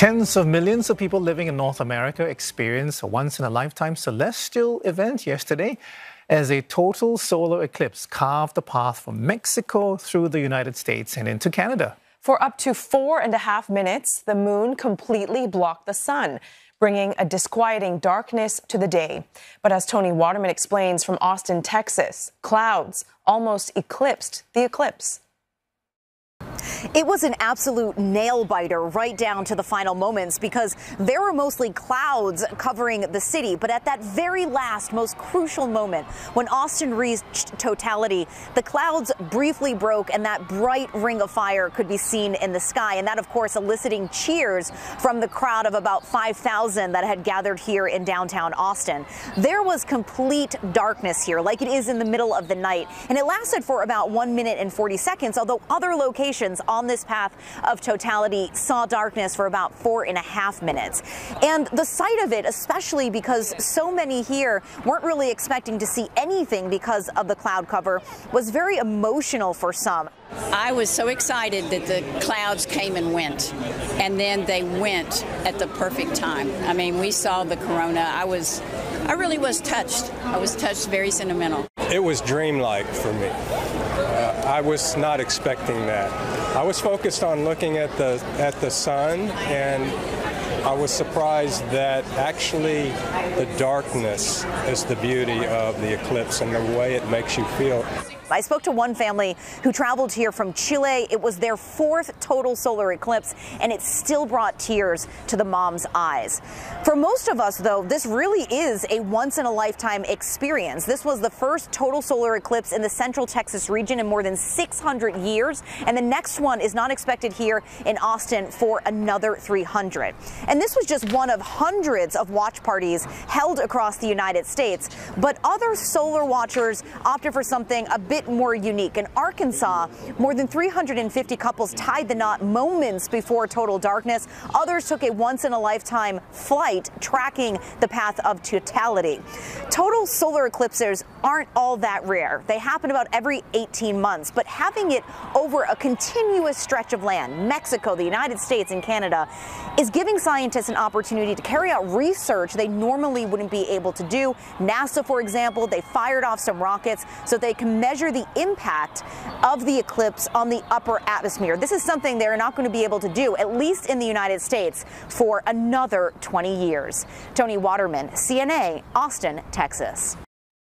Tens of millions of people living in North America experienced a once in a lifetime celestial event yesterday as a total solar eclipse carved the path from Mexico through the United States and into Canada. For up to four and a half minutes, the moon completely blocked the sun, bringing a disquieting darkness to the day. But as Toni Waterman explains from Austin, Texas, clouds almost eclipsed the eclipse. It was an absolute nail biter right down to the final moments because there were mostly clouds covering the city. But at that very last, most crucial moment, when Austin reached totality, the clouds briefly broke and that bright ring of fire could be seen in the sky. And that, of course, eliciting cheers from the crowd of about 5,000 that had gathered here in downtown Austin. There was complete darkness here, like it is in the middle of the night. And it lasted for about one minute and 40 seconds, although other locations on this path of totality saw darkness for about four and a half minutes. And the sight of it, especially because so many here weren't really expecting to see anything because of the cloud cover, was very emotional for some. I was so excited that the clouds came and went, and then they went at the perfect time. I mean, we saw the corona. I was, I really was touched. I was touched, very sentimental. It was dreamlike for me. I was not expecting that. I was focused on looking at the at the sun and I was surprised that actually the darkness is the beauty of the eclipse and the way it makes you feel. I spoke to one family who traveled here from Chile. It was their fourth total solar eclipse, and it still brought tears to the mom's eyes. For most of us, though, this really is a once in a lifetime experience. This was the first total solar eclipse in the central Texas region in more than 600 years, and the next one is not expected here in Austin for another 300. And this was just one of hundreds of watch parties held across the United States, but other solar watchers opted for something a bit bit more unique. In Arkansas, more than 350 couples tied the knot moments before total darkness. Others took a once in a lifetime flight tracking the path of totality. Total solar eclipses aren't all that rare. They happen about every 18 months, but having it over a continuous stretch of land, Mexico, the United States, and Canada, is giving scientists an opportunity to carry out research they normally wouldn't be able to do. NASA, for example, they fired off some rockets so they can measure measure the impact of the eclipse on the upper atmosphere. This is something they're not going to be able to do, at least in the United States, for another 20 years. Toni Waterman, CNA, Austin, Texas.